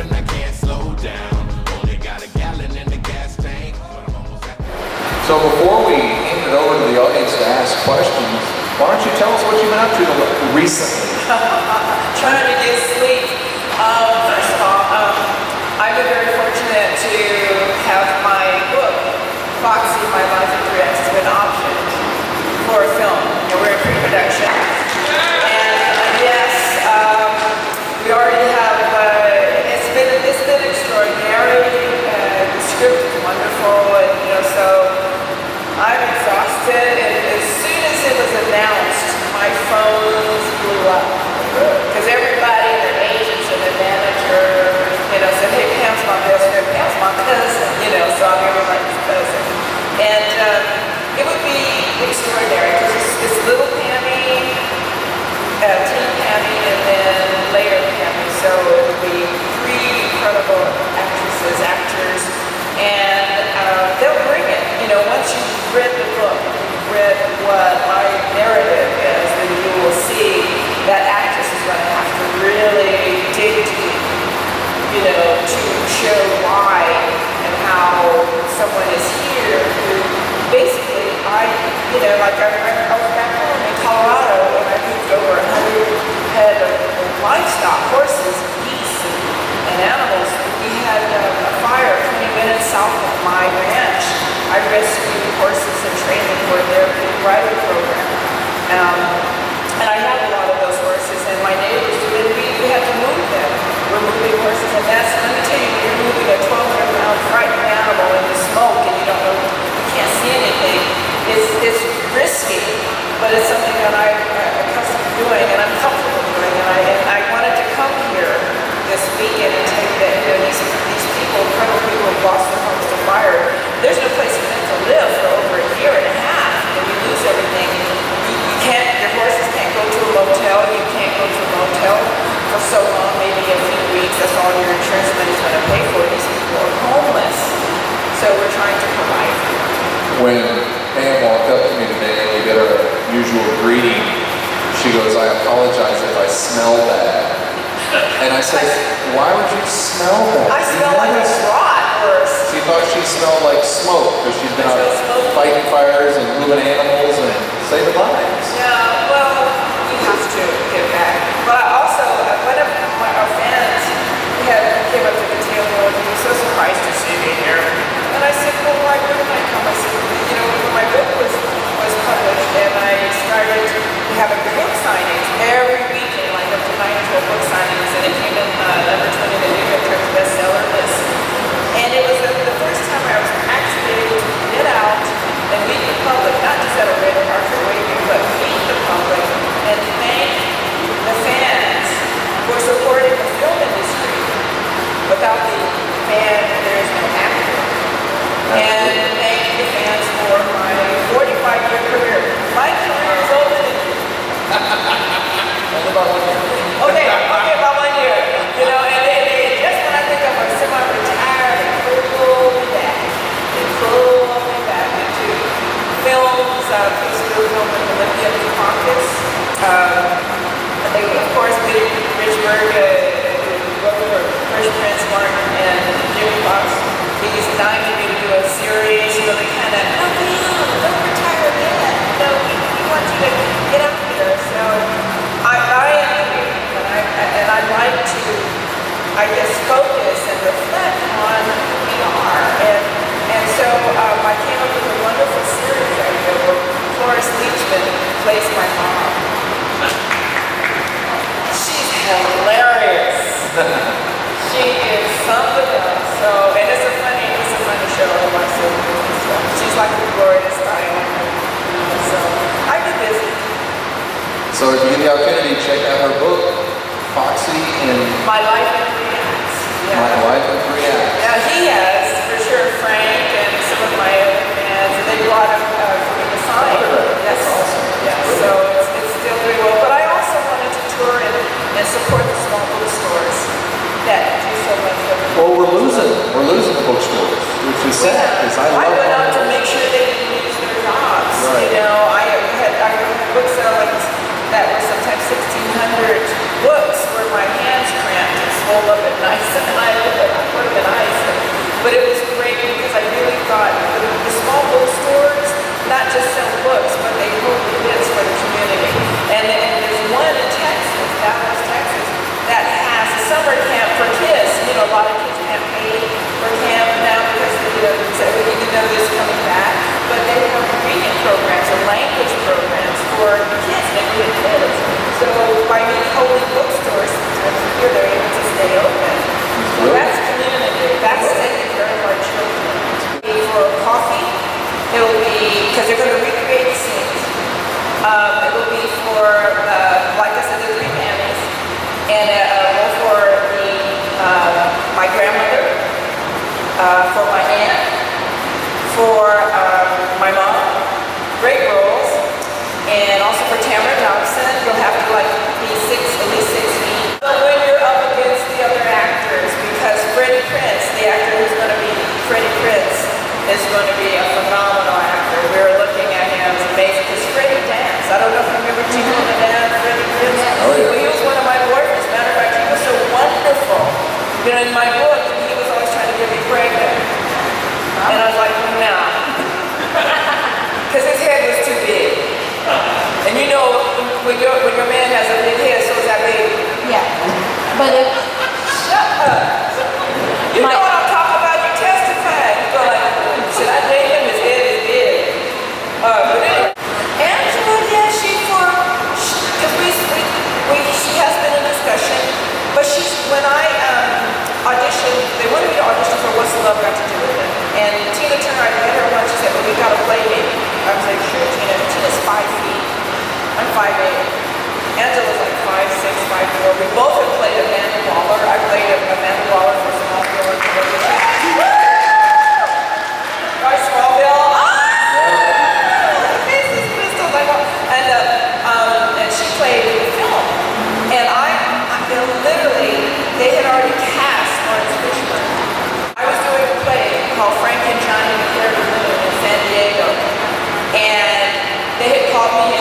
and I can't slow down. Only got a gallon in the gas tank. So before we hand it over to the audience to ask questions, why don't you tell us what you've been up to recently? Trying to get extraordinary and the script is wonderful and you know so I'm exhausted ela quer for so long, maybe a few weeks, that's all your insurance money is going to pay for. These people are homeless. So we're trying to provide. When Pam walked up to me today and we did our usual greeting, she goes, I apologize if I smell bad. And I said, why would you smell that? I smell like a rot She thought she smelled like smoke because she's been out fighting fires and moving animals and saving lives. Yeah. Gracias. uh, piece of film in Olympian pockets. Um, they, of course, did Rich Berg, Rich Prince Martin, and Jimmy Fox. He's used to do a series, so *The kind of So if you get the opportunity, check out her book, Foxy and My Life in Three Acts. Yeah. My Life in Three Acts. Yeah, he has, for sure, Frank and some of my other fans, and they do him lot of uh, Masonic. Yes. Awesome. Yeah. So it's, it's still doing well. But I also wanted to tour and, and support the small bookstores that do so much. Well, we're losing we're losing the bookstores, which is sad because yeah. I love. I went out to make sure they didn't lose their jobs. Right. You know. I 1,600 books where my hands cramped and swelled up and nice and I put them in ice. But it was great because I really thought the small bookstores not just sell books, but they hold events for the community. And, and there's one in Texas, Dallas, Texas, that has a summer camp for kids. You know, a lot of kids can't pay for camp now because you know, even though this coming back, but they have reading programs or language programs for kids and kids. So by me holding bookstores, here they're able to stay open. So that's community. That's taking care of our children. For coffee, it will be, because they're going to recreate the scenes. Um, it will be for, uh, like I said, the three families. And uh, one for the, uh, my grandmother, uh, for my aunt, for um, my mom, great rolls, and also for Tamara when I um, auditioned, they wanted me to audition for What's the Love Got to Do with It. And Tina Turner, I met her once, she said, well, we got to play me." I was like, sure, Tina. Tina's five feet. I'm five eight. Angela's like five six, five four. We both have played Amanda Waller. I played Amanda Waller for Amen.